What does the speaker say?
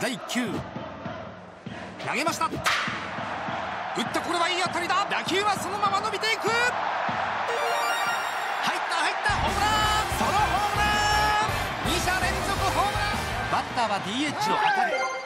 第1球投げました。打ったこれはいい当たりだ。打球はそのまま伸びていく。入った入った。ホームラン。ソロホームラン。2者連続ホームラン。バッターは DH の当たり